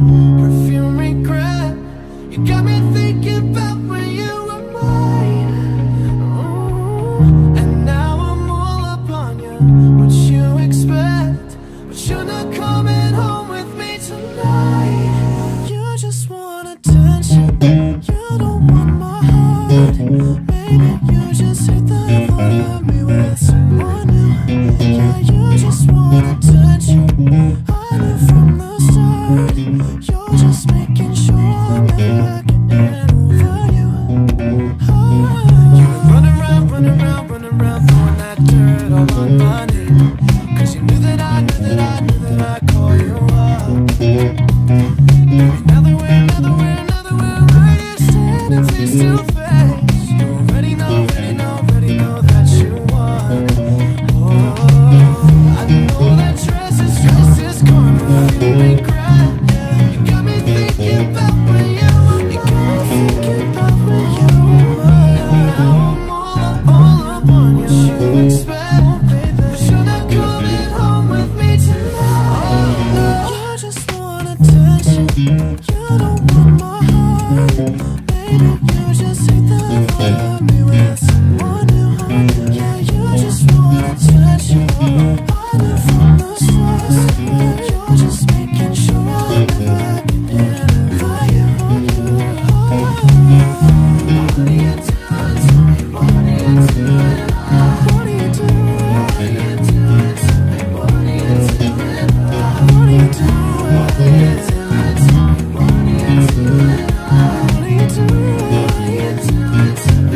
you. just want attention You. Don't want my heart. Baby, you just hate the thought of me with. Someone new Yeah, you just want attention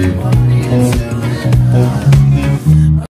everyone is